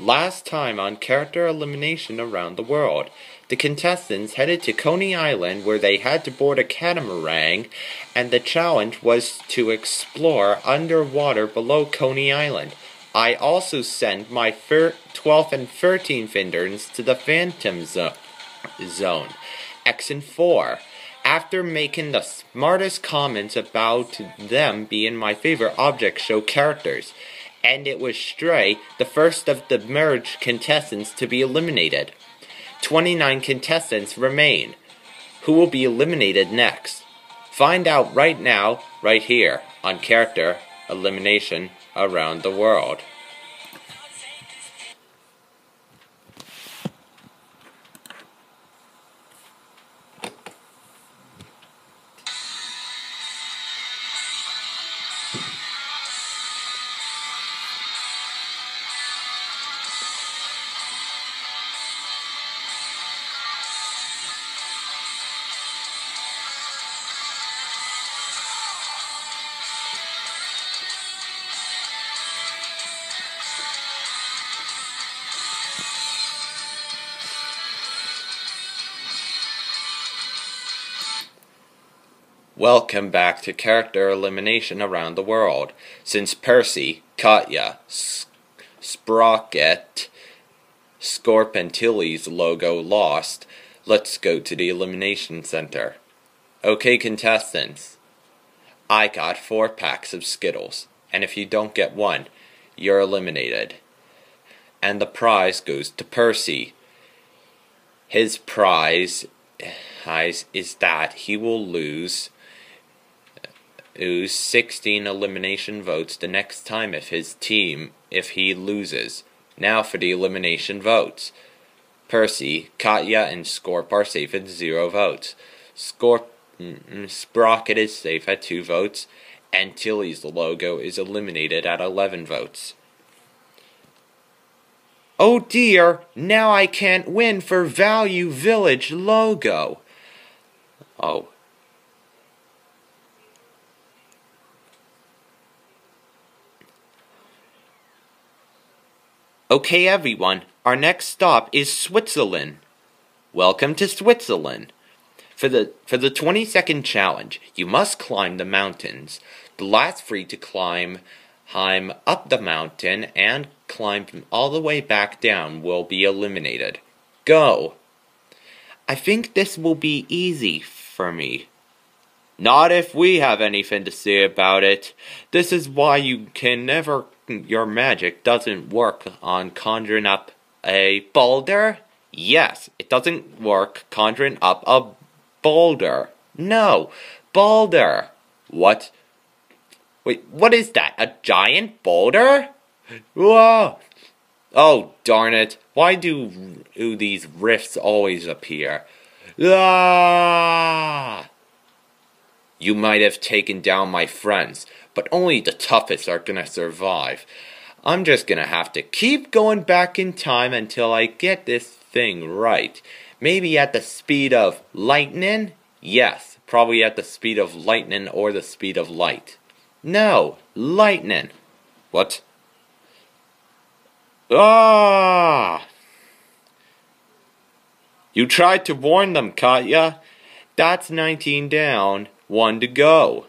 Last time on character elimination around the world, the contestants headed to Coney Island where they had to board a catamaran, and the challenge was to explore underwater below Coney Island. I also sent my 12th and 13th interns to the Phantom zo Zone, X and 4. After making the smartest comments about them being my favorite object show characters, and it was Stray, the first of the merged contestants to be eliminated. 29 contestants remain. Who will be eliminated next? Find out right now, right here, on Character Elimination Around the World. Welcome back to Character Elimination Around the World. Since Percy, Katya, Sprocket, Scorp, Tilly's logo lost, let's go to the Elimination Center. Okay, contestants. I got four packs of Skittles, and if you don't get one, you're eliminated. And the prize goes to Percy. His prize eh, is that he will lose lose 16 elimination votes the next time if his team, if he loses. Now for the elimination votes. Percy, Katya, and Scorp are safe at 0 votes. Scorp, mm, Sprocket is safe at 2 votes, and Tilly's logo is eliminated at 11 votes. Oh dear, now I can't win for Value Village logo. Oh, Okay, everyone, our next stop is Switzerland. Welcome to Switzerland. For the for the 20 second challenge, you must climb the mountains. The last free to climb climb up the mountain and climb all the way back down will be eliminated. Go. I think this will be easy for me. Not if we have anything to say about it. This is why you can never your magic doesn't work on conjuring up a boulder? Yes, it doesn't work conjuring up a boulder. No, boulder. What? Wait, what is that? A giant boulder? Whoa! Oh, darn it. Why do, do these rifts always appear? Ah! You might have taken down my friends, but only the toughest are gonna survive. I'm just gonna have to keep going back in time until I get this thing right. Maybe at the speed of lightning? Yes, probably at the speed of lightning or the speed of light. No, lightning. What? Ah! You tried to warn them, Katya. That's 19 down, 1 to go.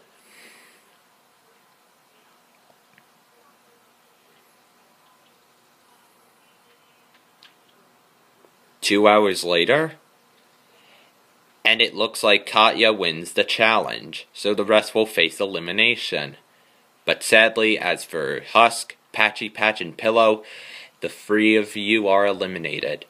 two hours later, and it looks like Katya wins the challenge, so the rest will face elimination. But sadly, as for Husk, Patchy Patch, and Pillow, the three of you are eliminated.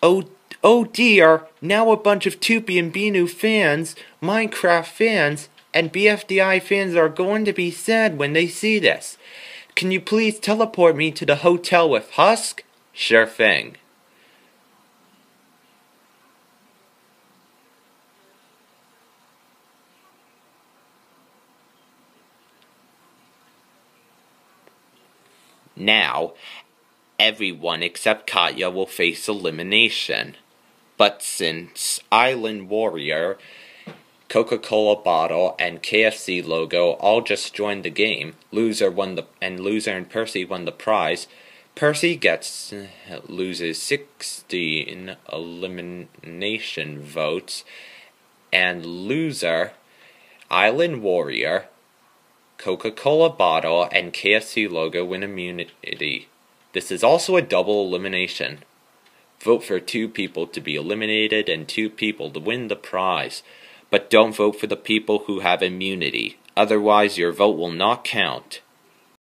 Oh, oh dear! Now a bunch of Toopy and Binoo fans, Minecraft fans, and BFDI fans are going to be sad when they see this. Can you please teleport me to the hotel with Husk? Sure thing. Now, everyone except Katya will face elimination. But since Island Warrior, Coca Cola bottle, and KFC logo all just joined the game, loser won the and loser and Percy won the prize. Percy gets loses 16 elimination votes, and loser, Island Warrior, Coca Cola bottle, and KFC logo win immunity. This is also a double elimination. Vote for two people to be eliminated and two people to win the prize. But don't vote for the people who have immunity, otherwise, your vote will not count.